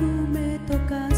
夢とか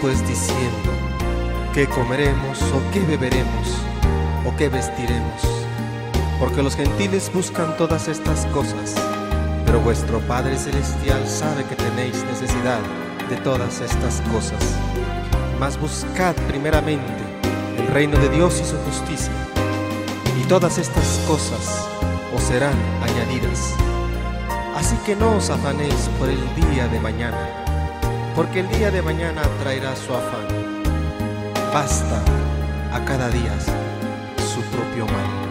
pues diciendo, ¿qué comeremos o qué beberemos o qué vestiremos? Porque los gentiles buscan todas estas cosas, pero vuestro Padre Celestial sabe que tenéis necesidad de todas estas cosas. Mas buscad primeramente el reino de Dios y su justicia, y todas estas cosas os serán añadidas. Así que no os afanéis por el día de mañana, porque el día de mañana traerá su afán. Basta a cada día su propio mal.